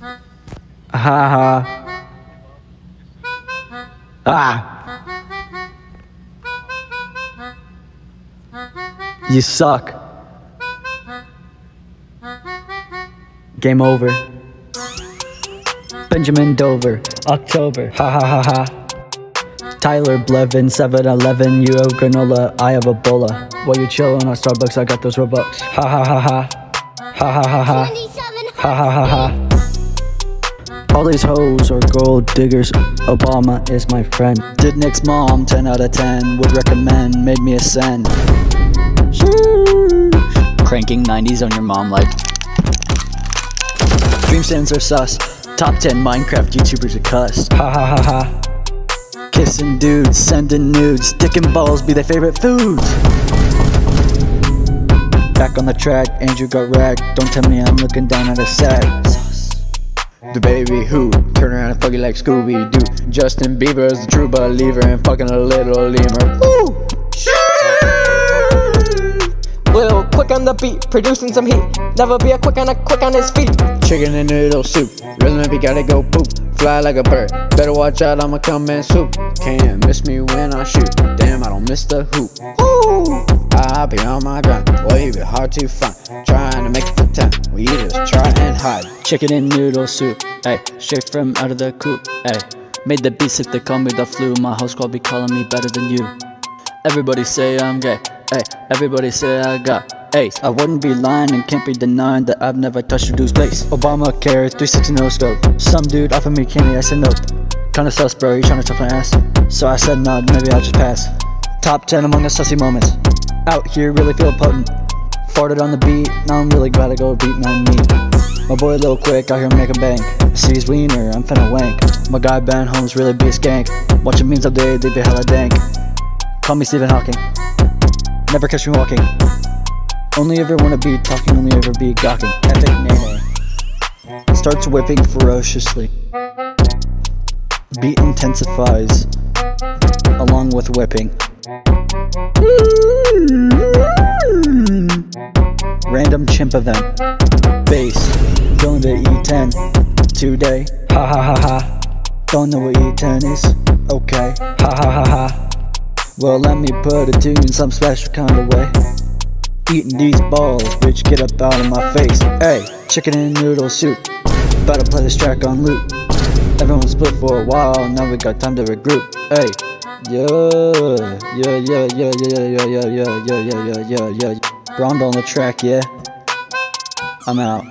Ha ha. Ah. You suck. Game over. Benjamin Dover, October. Ha ha ha ha. Tyler Blevin, 7 Eleven, you have granola, I have Ebola. While you chillin' on Starbucks, I got those Robux. Ha ha ha ha. Ha ha ha ha. Ha ha ha ha. All these hoes are gold diggers. Obama is my friend. Did Nick's mom 10 out of 10. Would recommend, made me ascend. Cranking 90s on your mom like. Dream stands are sus. Top 10 Minecraft YouTubers are cussed. Ha ha ha ha. Kissing dudes, sending nudes. Dick and balls be their favorite foods. Back on the track, Andrew got ragged. Don't tell me I'm looking down at a sack. The baby who turn around and fuck you like Scooby Doo. Justin Bieber is the true believer and fucking a little lemur. Ooh. Little quick on the beat, producing some heat. Never be a quick on a quick on his feet. Chicken and noodle soup. Rhythm if you gotta go poop. Fly like a bird. Better watch out, I'ma come in soup. Can't miss me when I shoot. Damn, I don't miss the hoop. Ooh. I be on my grind. Boy, you be hard to find. Trying to make it for time. Well, you just try and hide. Chicken and noodle soup, ay, straight from out of the coop, ay. Made the beats if they call me the flu. My whole squad be calling me better than you. Everybody say I'm gay, ay. Everybody say I got ace. I wouldn't be lying and can't be denying that I've never touched a dude's place. Obama Obamacare, 360 no scope. Some dude offered me candy, I said nope. Kinda sus, bro, you tryna touch my ass? So I said no, maybe I'll just pass. Top 10 among the sussy moments. Out here, really feel potent. Farted on the beat, now I'm really glad I go beat my meat. My boy Lil Quake out here making bank. See his wiener, I'm finna wank. My guy Ben Holmes really be a skank. Watching memes all day, they be hella dank. Call me Stephen Hawking. Never catch me walking. Only ever wanna be talking, only ever be gawking. Epic name. Starts whipping ferociously. Beat intensifies along with whipping. Random chimp event. Bass. Going to E10 today. Ha ha ha ha. Don't know what E10 is. Okay. Ha ha ha ha. Well, let me put it to you in some special kind of way. Eating these balls, bitch, get up out of my face. Hey, chicken and noodle soup. To play this track on loop. Everyone split for a while, now we got time to regroup. Hey, yeah, yeah, yeah, yeah, yeah, yeah, yeah, yeah, yeah, yeah, yeah, yeah, yeah. Rondo on the track, yeah. I'm out.